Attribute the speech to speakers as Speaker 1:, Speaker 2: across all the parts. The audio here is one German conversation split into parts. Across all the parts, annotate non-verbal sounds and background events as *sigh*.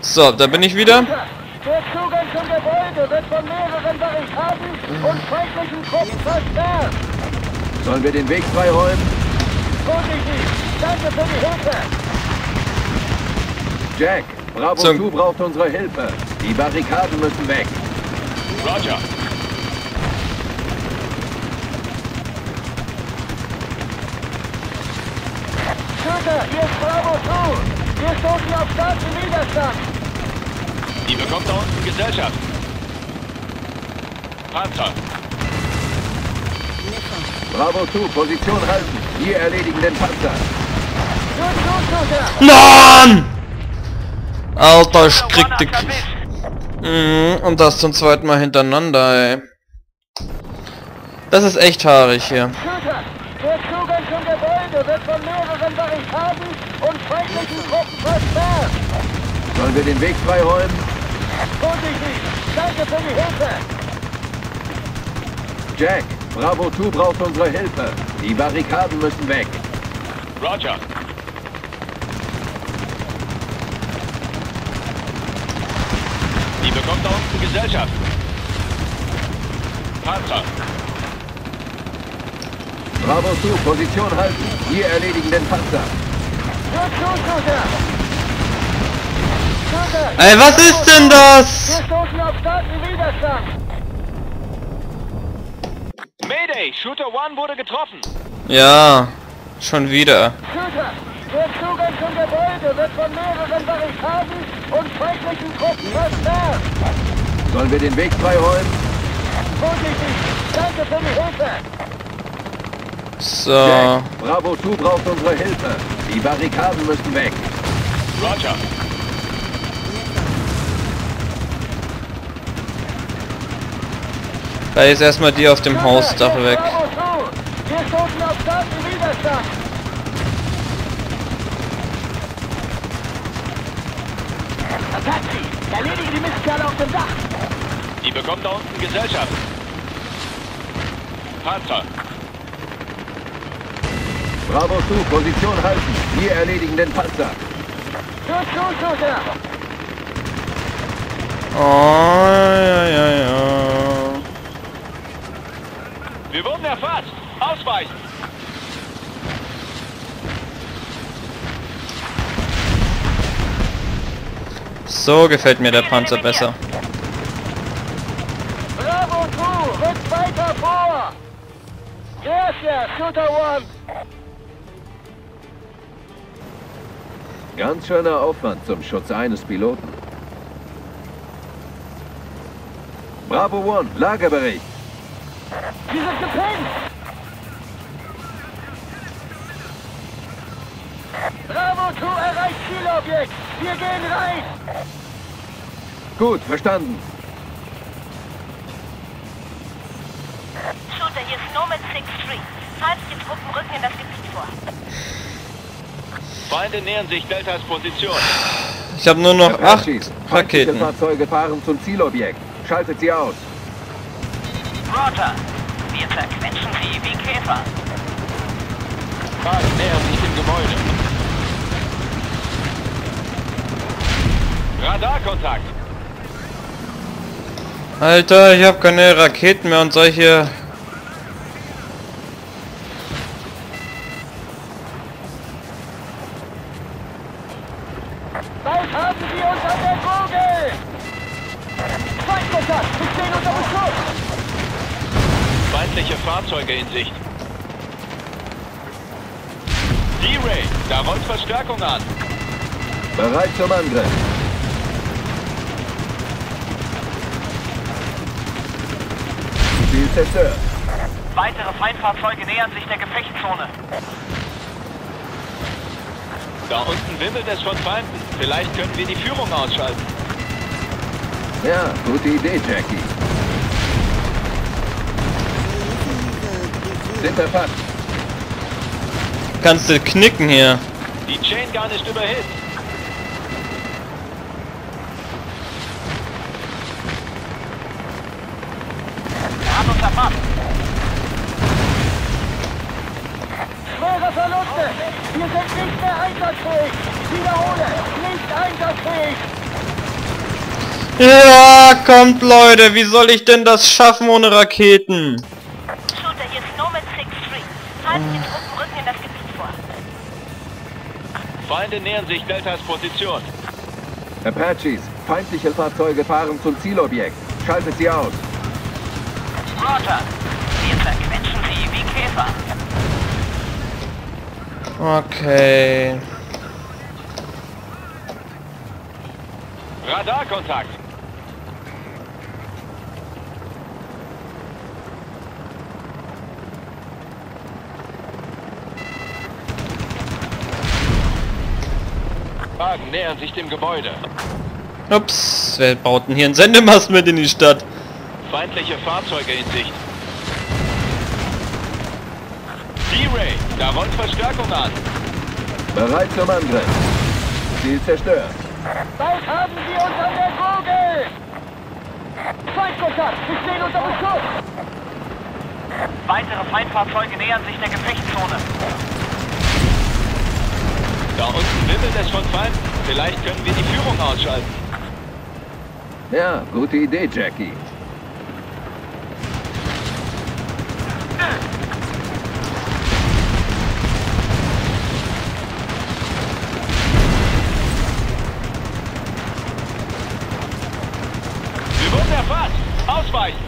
Speaker 1: So, da bin ich wieder.
Speaker 2: Der Zugang zum Gebäude wird von mehreren Barrikaden und feindlichen Truppen versperrt.
Speaker 3: Sollen wir den Weg freiräumen?
Speaker 2: Positiv. Danke für die Hilfe.
Speaker 3: Jack, Bravo
Speaker 1: So.
Speaker 3: 2 braucht unsere Hilfe. Die Barrikaden müssen weg.
Speaker 4: Roger.
Speaker 2: Shooter, hier ist Bravo 2. Wir stoßen auf starken Widerstand.
Speaker 4: Die bekommt da unten Gesellschaft. Panzer.
Speaker 3: Bravo 2, Position halten. Wir erledigen den Panzer.
Speaker 1: Mann! Alter, ich krieg die... Mhm, und das zum zweiten Mal hintereinander, ey. Das ist echt haarig hier.
Speaker 2: Shooter, der Zugang zum Gebäude wird von mehreren Barrikaden und feindlichen Truppen versperrt.
Speaker 3: Sollen wir den Weg freiräumen?
Speaker 2: Positiv. Danke für die Hilfe.
Speaker 3: Jack, Bravo 2 braucht unsere Hilfe. Die Barrikaden müssen weg.
Speaker 4: Roger. Die bekommt da unten Gesellschaft. Panzer.
Speaker 3: Bravo 2, Position halten. Wir erledigen den Panzer.
Speaker 2: Gut, gut, Shooter. Shooter,
Speaker 1: Ey, was ist denn das?
Speaker 2: wir stoßen auf starken Widerstand.
Speaker 4: Mayday! Shooter One wurde getroffen.
Speaker 1: Ja, schon wieder.
Speaker 2: Shooter, der Zugang zum Gebäude wird von mehreren Barrikaden und feindlichen Truppen versperrt.
Speaker 3: Sollen wir den Weg freiräumen?
Speaker 2: Positiv. Danke für die Hilfe.
Speaker 1: So.
Speaker 3: Jack, Bravo 2 braucht unsere Hilfe. Die Barrikaden müssen weg.
Speaker 4: Roger.
Speaker 1: Da ist erstmal die auf dem Hausdach weg.
Speaker 2: Bravo 2. Wir stoßen auf starken Widerstand. Taxi, erledige die Mistkerle auf dem Dach.
Speaker 4: Die bekommt da unten Gesellschaft. Panzer.
Speaker 3: Bravo 2, Position halten. Wir erledigen den Panzer.
Speaker 2: Gut, gut, Shooter.
Speaker 1: Oh, ja, ja, ja.
Speaker 4: Wir wurden erfasst. Ausweichen.
Speaker 1: So gefällt mir der Panzer besser.
Speaker 2: Bravo 2, rückt weiter vor. Gracias, Shooter One.
Speaker 3: Ganz schöner Aufwand zum Schutz eines Piloten. Bravo 1, Lagebericht.
Speaker 2: Wir sind gepinnt. Bravo 2 erreicht Zielobjekt. Wir gehen rein.
Speaker 3: Gut, verstanden.
Speaker 5: Shooter, hier ist Nomad 6-3. Feindliche Truppen rücken in das Gebiet vor.
Speaker 4: Feinde nähern sich Deltas Position.
Speaker 1: Ich habe nur noch acht Raketen.
Speaker 3: Fahrzeuge fahren zum Zielobjekt. Schaltet sie aus.
Speaker 5: Roger. Wir zerquetschen sie wie Käfer.
Speaker 4: Fahrt nähern sich dem Gebäude. Radarkontakt.
Speaker 1: Alter, ich habe keine Raketen mehr und solche...
Speaker 4: Fahrzeuge in Sicht. D-Ray, da rollt Verstärkung an.
Speaker 3: Bereit zum Angriff. Ziel zerstört.
Speaker 5: Weitere Feindfahrzeuge nähern sich der Gefechtszone.
Speaker 4: Da unten wimmelt es von Feinden. Vielleicht können wir die Führung ausschalten.
Speaker 3: Ja, gute Idee, Jackie. Sind.
Speaker 1: Kannst du knicken hier.
Speaker 4: Die Chain gar nicht überhitzt.
Speaker 5: Wir haben uns erfasst.
Speaker 2: Schwere Verluste. Wir sind nicht mehr einsatzfähig. Wiederhole. Nicht einsatzfähig.
Speaker 1: Ja, kommt Leute, wie soll ich denn das schaffen ohne Raketen?
Speaker 5: Shooter, hier ist Nomad 6-3. Halten die Truppen rücken in das Gebiet vor.
Speaker 4: Feinde nähern sich Deltas Position.
Speaker 3: Apaches, feindliche Fahrzeuge fahren zum Zielobjekt. Schaltet sie aus.
Speaker 5: Roger. Wir zerquetschen sie wie Käfer.
Speaker 1: Okay.
Speaker 4: Radarkontakt. Wagen nähern sich dem Gebäude.
Speaker 1: Ups, wer baut denn hier einen Sendemast mit in die Stadt?
Speaker 4: Feindliche Fahrzeuge in Sicht. D-Ray, da rollt Verstärkung an.
Speaker 3: Bereit zum Angriff. Ziel zerstört.
Speaker 2: Bald haben sie uns an der Kugel! Feindkontakt! Wir stehen unter Beschuss!
Speaker 5: Weitere Feindfahrzeuge nähern sich der Gefechtszone.
Speaker 4: Da unten wimmelt es von Feinden. Vielleicht können wir die Führung ausschalten.
Speaker 3: Ja, gute Idee, Jackie.
Speaker 4: Wir wurden erfasst. Ausweichen.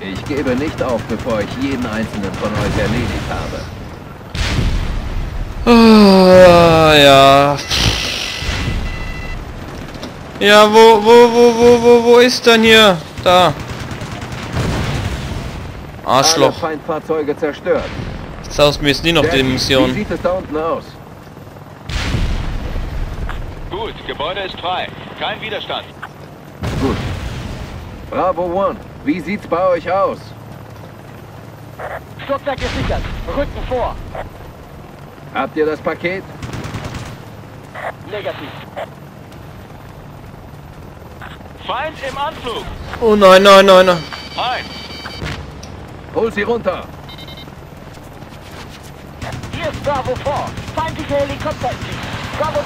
Speaker 3: Ich gebe nicht auf, bevor ich jeden einzelnen von euch erledigt habe.
Speaker 1: Ah, ja. Ja, wo, wo, wo, wo, wo, wo ist denn hier? Da.
Speaker 3: Alle
Speaker 1: Arschloch.
Speaker 3: Feindfahrzeuge zerstört.
Speaker 1: Jetzt haust mir jetzt nie noch die
Speaker 3: Jackie, Wie
Speaker 1: Mission.
Speaker 3: sieht es da unten aus?
Speaker 4: Gut, Gebäude ist frei. Kein Widerstand.
Speaker 3: Gut. Bravo One, wie sieht's bei euch aus?
Speaker 2: Stockwerk gesichert. Rücken vor.
Speaker 3: Habt ihr das Paket?
Speaker 2: Negativ.
Speaker 4: Feind im Anflug.
Speaker 1: Oh nein, nein, nein, nein.
Speaker 4: Ein.
Speaker 3: Hol sie runter.
Speaker 2: Hier ist Bravo 4. Feindliche Helikopter. Bravo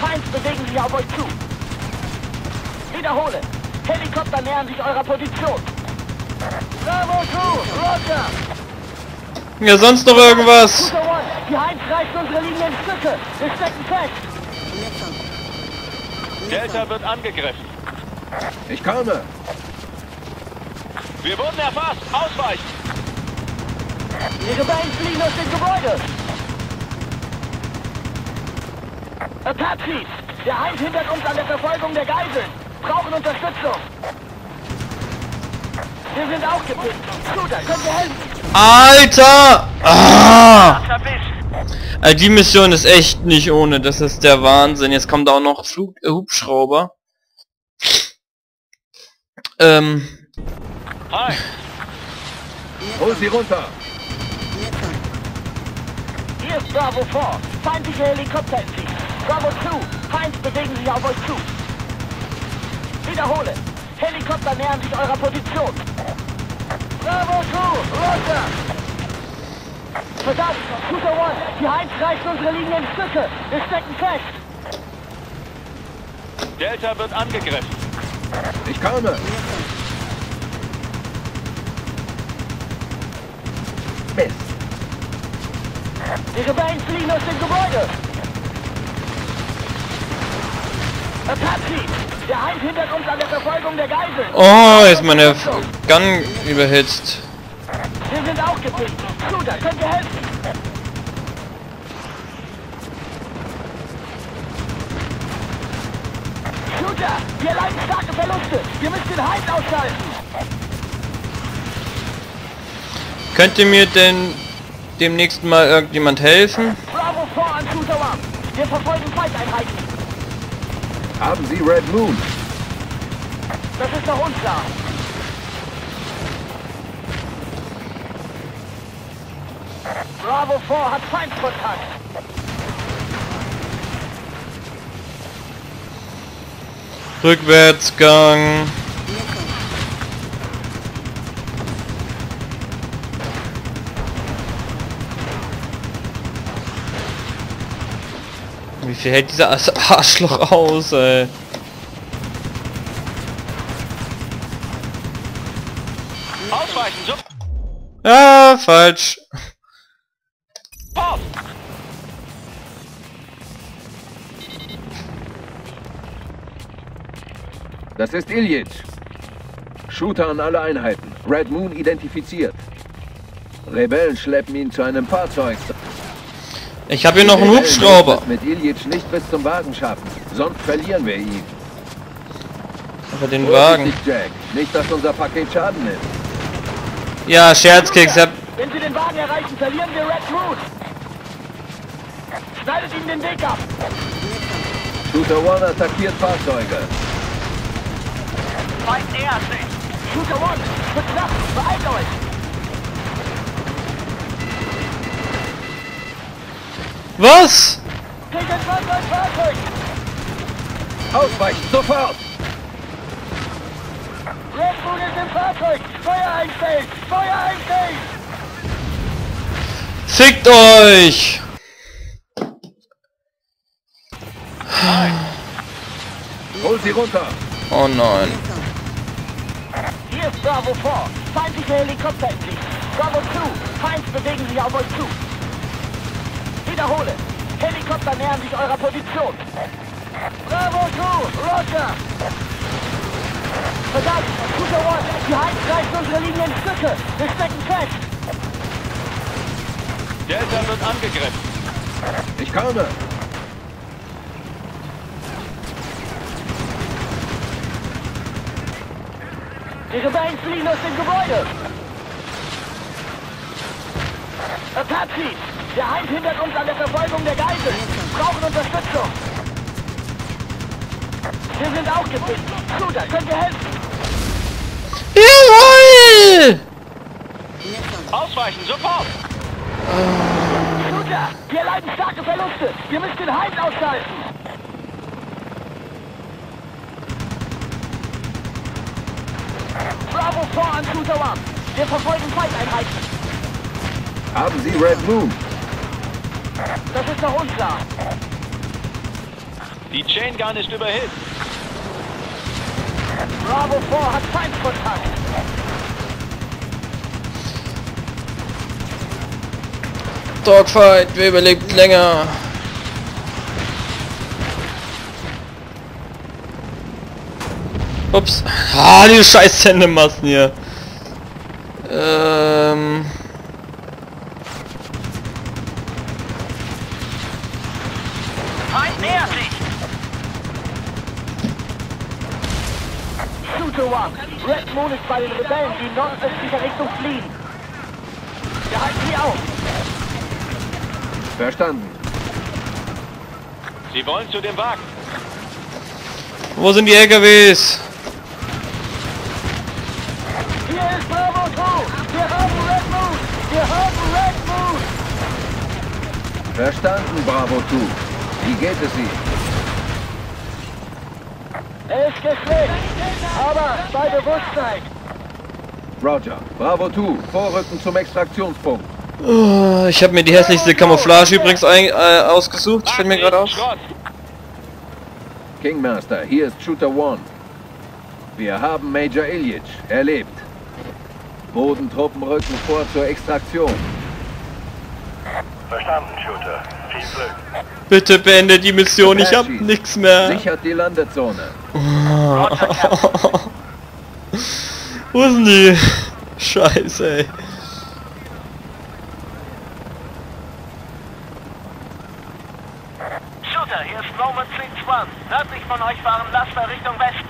Speaker 2: 2. Feind bewegen sich auf euch zu. Wiederhole. Helikopter nähern sich eurer Position. Bravo 2. Roger.
Speaker 1: Ja, sonst noch irgendwas.
Speaker 2: Shooter 1. Die Heinz reißt unsere Linie in Stücke. Wir stecken fest.
Speaker 4: Delta wird angegriffen.
Speaker 3: Ich komme.
Speaker 4: Wir wurden erfasst. Ausweichen.
Speaker 2: Die Rebellen fliehen aus dem Gebäude. Apaches. Der Heinz hindert uns an der Verfolgung der Geiseln. Brauchen Unterstützung. Wir sind aufgepickt. Shooter, könnt ihr helfen?
Speaker 1: Alter! Ah! Äh, die Mission ist echt nicht ohne. Das ist der Wahnsinn. Jetzt kommt auch noch Flug äh, Hubschrauber. Ähm,
Speaker 4: Ein.
Speaker 3: Hol sie runter.
Speaker 2: Hier ist Bravo 4. Feindliche Helikopter in Sicht. Bravo 2. Heinz bewegen sich auf euch zu. Wiederhole. Helikopter nähern sich eurer Position. Bravo 2. Roger. Verdammt. Shooter 1. Die Heinz reißt unsere Linie in Stücke. Wir stecken fest.
Speaker 4: Delta wird angegriffen.
Speaker 3: Ich komme. Mist.
Speaker 2: Die Rebellen fliehen aus dem Gebäude. Apache. Der Heinz hindert uns an der Verfolgung der Geiseln.
Speaker 1: oh, ist meine Gun überhitzt.
Speaker 2: Wir sind auch gepickt. Shooter, könnt ihr helfen? Shooter, wir leiden starke Verluste. Wir müssen den Heinz ausschalten.
Speaker 1: Könnt ihr mir denn demnächst mal irgendjemand helfen?
Speaker 2: Bravo 4 an Shooter 1. Wir verfolgen Feindeinheiten.
Speaker 3: Haben Sie Red Moon?
Speaker 2: Das ist doch unklar. Bravo 4 hat Feindkontakt.
Speaker 1: Rückwärtsgang. Wie viel hält dieser *laughs* Arschloch aus, ey?
Speaker 4: Ausweichen, so.
Speaker 1: Ah, falsch.
Speaker 3: Das ist Ilyich. Shooter an alle Einheiten. Red Moon identifiziert. Rebellen schleppen ihn zu einem Fahrzeug.
Speaker 1: Ich habe hier noch einen Hubschrauber.
Speaker 3: mit Ilyich nicht bis zum Wagen schaffen. Sonst verlieren wir ihn.
Speaker 1: Aber den Wagen.
Speaker 3: Vorsichtig, Jack. Nicht, dass unser Paket Schaden nimmt.
Speaker 1: Ja, Scherzkeks. Hab...
Speaker 2: Wenn Sie den Wagen erreichen, verlieren wir Red Moon. Schneidet ihm den Weg ab.
Speaker 3: Shooter One attackiert Fahrzeuge.
Speaker 5: Feind nähert sich.
Speaker 2: Shooter One, wird knapp. Beeilt euch.
Speaker 1: Was?
Speaker 2: Gegen ein Fahrzeug.
Speaker 3: Ausweichen, sofort!
Speaker 2: Red ist im Fahrzeug. Feuer einstellen. Feuer einstellen.
Speaker 1: Fickt euch!
Speaker 3: Hol sie runter!
Speaker 1: Oh nein.
Speaker 2: Bravo 4. Feindliche Helikopter im Sicht. Bravo 2. Feinds bewegen sich auf euch zu. Wiederhole. Helikopter nähern sich eurer Position. Bravo 2. Roger. Verdammt. Guter One. Die Heiz reißt unsere Linie in Stücke. Wir stecken fest.
Speaker 4: Delta wird angegriffen.
Speaker 3: Ich komme!
Speaker 2: Die Rebellen fliehen aus dem Gebäude. Apache. Der Heind hindert uns an der Verfolgung der Geisel. Brauchen Unterstützung. Wir sind auch gebissen. Shooter, könnt ihr helfen?
Speaker 1: Jawohl!
Speaker 4: Ausweichen, sofort!
Speaker 2: Shooter, wir leiden starke Verluste. Wir müssen den Heind ausschalten. Bravo 4 an Shooter One. Wir verfolgen Feindeinheiten.
Speaker 3: Haben Sie Red Moon?
Speaker 2: Das ist noch unklar.
Speaker 4: Die Chain Gun ist überhitzt.
Speaker 2: Bravo 4 hat Feindkontakt.
Speaker 1: Dogfight, wer überlebt länger? Ups. Ah, die scheiß Sendemasten hier. Ähm...
Speaker 2: One. Red Moon ist bei den Rebellen, die in nordöstlicher Richtung fliehen. Wir halten sie auf.
Speaker 3: Verstanden.
Speaker 4: Sie wollen zu dem Wagen.
Speaker 1: Wo sind die LKWs?
Speaker 2: Hier ist Bravo 2. Wir haben Red Moon. Wir haben Red Moon.
Speaker 3: Verstanden, Bravo 2. Wie geht es Ihnen?
Speaker 2: Er ist geschwächt, aber bei Bewusstsein.
Speaker 3: Roger. Bravo 2. Vorrücken zum Extraktionspunkt.
Speaker 1: Oh, ich habe mir die hässlichste Camouflage übrigens ein, äh, ausgesucht. Fällt mir gerade auf.
Speaker 3: Kingmaster, hier ist Shooter One. Wir haben Major Ilyich. Er lebt. Bodentruppen rücken vor zur Extraktion.
Speaker 6: Verstanden, Shooter. Viel Glück.
Speaker 1: Bitte beende die Mission, ich hab nichts mehr.
Speaker 3: Sichert die Landezone. *laughs*
Speaker 1: Wo sind die? Scheiße, ey.
Speaker 5: Shooter, hier ist Roman 6-1. Nördlich von euch fahren Laster Richtung Westen.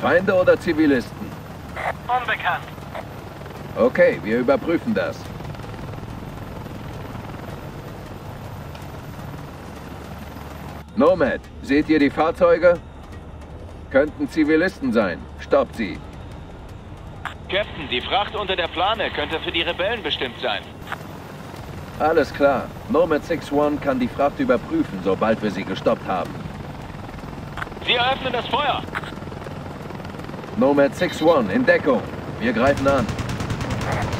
Speaker 3: Feinde oder Zivilisten?
Speaker 5: Unbekannt.
Speaker 3: Okay, wir überprüfen das. Nomad, seht ihr die Fahrzeuge? Könnten Zivilisten sein. Stoppt sie.
Speaker 4: Captain, die Fracht unter der Plane könnte für die Rebellen bestimmt sein.
Speaker 3: Alles klar. Nomad 6-1 kann die Fracht überprüfen, sobald wir sie gestoppt haben.
Speaker 4: Sie eröffnen das Feuer.
Speaker 3: Nomad 6-1 in Deckung. Wir greifen an.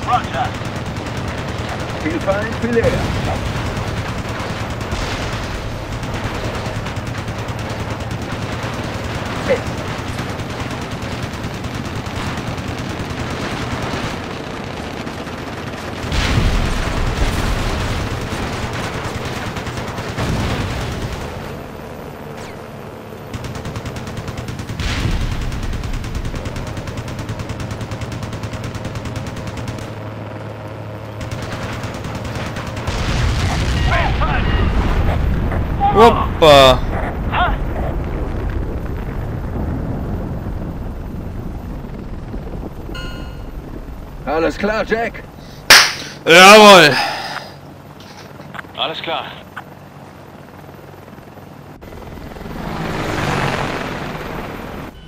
Speaker 5: Roger.
Speaker 3: Viel Feind, viel Leer.
Speaker 1: Super.
Speaker 3: Alles klar, Jack?
Speaker 1: Jawohl.
Speaker 4: Alles klar.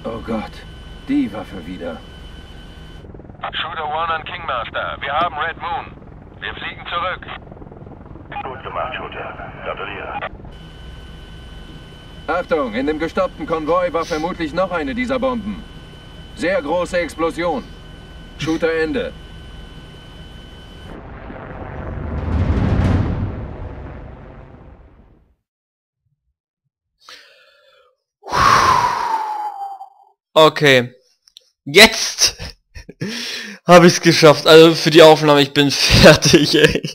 Speaker 3: Oh Gott, die Waffe wieder.
Speaker 6: Shooter One an Kingmaster. Wir haben Red Moon. Wir fliegen zurück. Gut gemacht, Shooter. Gratuliere.
Speaker 3: Achtung, in dem gestoppten Konvoi war vermutlich noch eine dieser Bomben. Sehr große Explosion. Shooter Ende.
Speaker 1: Okay. Jetzt *laughs* habe ich es geschafft. Also für die Aufnahme, ich bin *laughs* fertig, ey.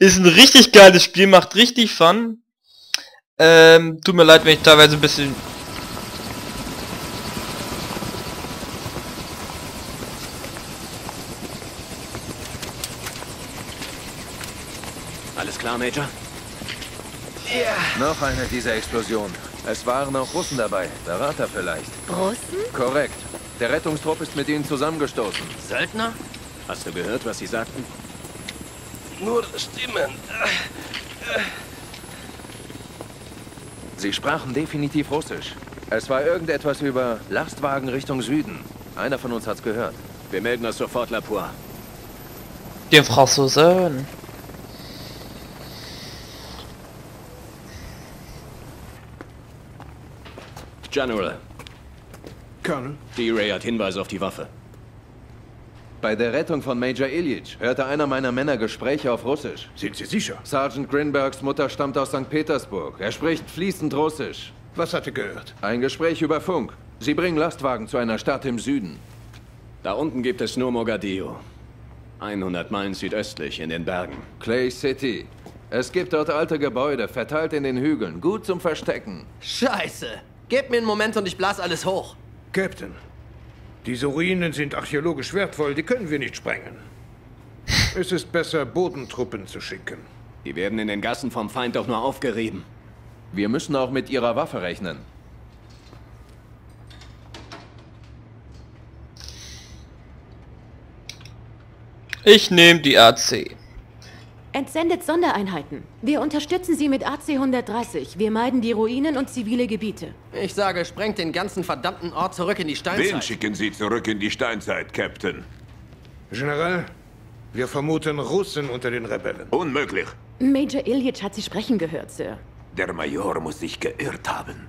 Speaker 1: Ist ein richtig geiles Spiel, macht richtig Fun. Ähm, tut mir leid, wenn ich teilweise ein bisschen...
Speaker 7: Alles klar, Major?
Speaker 3: Noch eine dieser Explosionen. Es waren auch Russen dabei. Berater vielleicht.
Speaker 8: Russen?
Speaker 3: Korrekt. Der Rettungstrupp ist mit ihnen zusammengestoßen.
Speaker 7: Söldner? Hast du gehört, was sie sagten?
Speaker 2: Nur Stimmen.
Speaker 3: Sie sprachen definitiv Russisch. Es war irgendetwas über Lastwagen Richtung Süden. Einer von uns hat's gehört.
Speaker 7: Wir melden das sofort, Lapour.
Speaker 1: Den Franzosen.
Speaker 7: General,
Speaker 3: Colonel?
Speaker 7: D-Ray hat Hinweise auf die Waffe.
Speaker 3: Bei der Rettung von Major Ilyich hörte einer meiner Männer Gespräche auf Russisch.
Speaker 9: Sind Sie sicher?
Speaker 3: Sergeant Grinbergs Mutter stammt aus St. Petersburg. Er spricht fließend Russisch.
Speaker 9: Was hat er gehört?
Speaker 3: Ein Gespräch über Funk. Sie bringen Lastwagen zu einer Stadt im Süden.
Speaker 7: Da unten gibt es nur Mogadischu. 100 Meilen südöstlich in den Bergen.
Speaker 3: Clay City. Es gibt dort alte Gebäude, verteilt in den Hügeln. Gut zum Verstecken.
Speaker 10: Scheiße. Gebt mir einen Moment und ich blas alles hoch.
Speaker 9: Captain, diese Ruinen sind archäologisch wertvoll, die können wir nicht sprengen. Es ist besser, Bodentruppen zu schicken.
Speaker 7: Die werden in den Gassen vom Feind doch nur aufgerieben.
Speaker 3: Wir müssen auch mit ihrer Waffe rechnen.
Speaker 1: Ich nehme die AC.
Speaker 8: Entsendet Sondereinheiten. Wir unterstützen sie mit AC 130. Wir meiden die Ruinen und zivile Gebiete.
Speaker 10: Ich sage, sprengt den ganzen verdammten Ort zurück in die
Speaker 11: Wen
Speaker 10: Steinzeit.
Speaker 11: schicken Sie zurück in die Steinzeit, Captain?
Speaker 9: General, wir vermuten Russen unter den Rebellen.
Speaker 11: Unmöglich.
Speaker 8: Major Ilyich hat sie sprechen gehört, Sir.
Speaker 11: Der Major muss sich geirrt haben.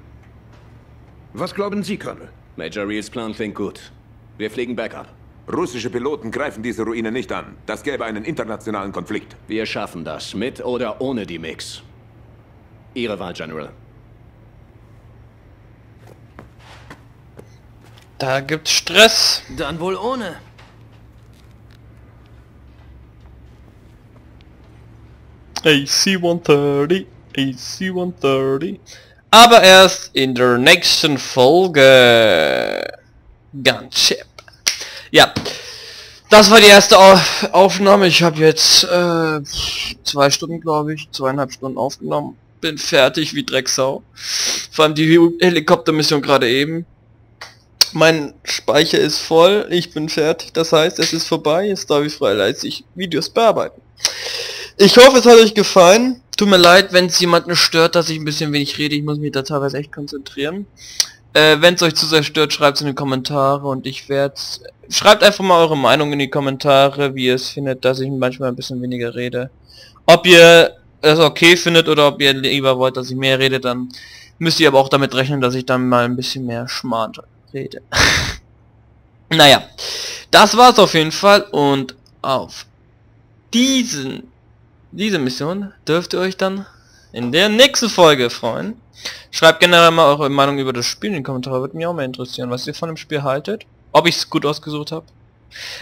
Speaker 9: Was glauben Sie, Colonel?
Speaker 7: Major Reels Plan klingt gut. Wir fliegen Backup.
Speaker 11: Russische Piloten greifen diese Ruine nicht an. Das gäbe einen internationalen Konflikt.
Speaker 7: Wir schaffen das, mit oder ohne die Mix. Ihre Wahl, General.
Speaker 1: Da gibt's Stress.
Speaker 10: Dann wohl ohne.
Speaker 1: AC 130, AC 130. Aber erst in der nächsten Folge. Gunship. Ja. Das war die erste Au Aufnahme. Ich habe jetzt äh, zwei Stunden, glaube ich, zweieinhalb Stunden aufgenommen. Bin fertig wie Drecksau. Vor allem die Hel- Helikoptermission gerade eben. Mein Speicher ist voll. Ich bin fertig. Das heißt, es ist vorbei. Jetzt darf ich freileitig Videos bearbeiten. Ich hoffe, es hat euch gefallen. Tut mir leid, wenn es jemanden stört, dass ich ein bisschen wenig rede. Ich muss mich da teilweise echt konzentrieren. Äh, wenn es euch zu sehr stört, schreibt es in die Kommentare und ich werde... Schreibt einfach mal eure Meinung in die Kommentare, wie ihr es findet, dass ich manchmal ein bisschen weniger rede. Ob ihr es okay findet oder ob ihr lieber wollt, dass ich mehr rede, dann müsst ihr aber auch damit rechnen, dass ich dann mal ein bisschen mehr Schmarrn rede. *laughs* naja, das war's auf jeden Fall und auf diesen diese Mission dürft ihr euch dann in der nächsten Folge freuen. Schreibt generell mal eure Meinung über das Spiel in die Kommentare, würde mich auch mal interessieren, was ihr von dem Spiel haltet. Ob ich es gut ausgesucht habe.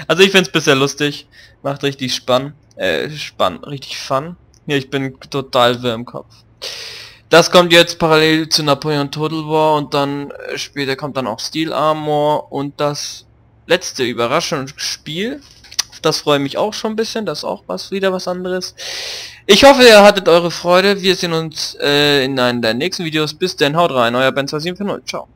Speaker 1: Also ich finde es bisher lustig, macht richtig Spann, äh, Spann, richtig Fun. Ja, ich bin total wirr im Kopf. Das kommt jetzt parallel zu Napoleon Total War und dann äh, später kommt dann auch Steel Armor und das letzte Überraschungsspiel, Das freut mich auch schon ein bisschen. Das ist auch was wieder was anderes. Ich hoffe, ihr hattet eure Freude. Wir sehen uns äh, in einem der nächsten Videos. Bis denn, haut rein. Euer Ben 275. Ciao.